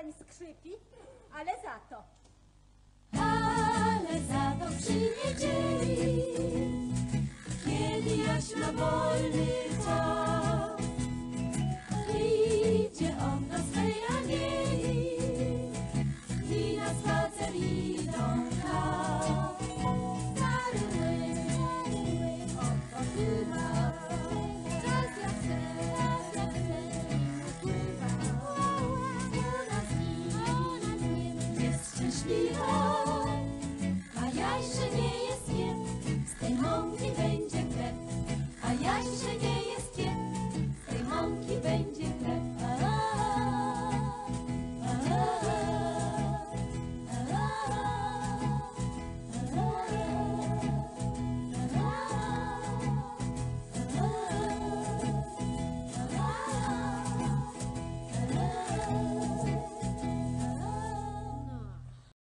Pań skrzypi? Ale za to. Jaś ma wolny czas, idzie on do swej anieli i na spacer idą tam. Stary młyn, odpoczywa, czas jak sen, nim, u nas nim jest szczęśliwa.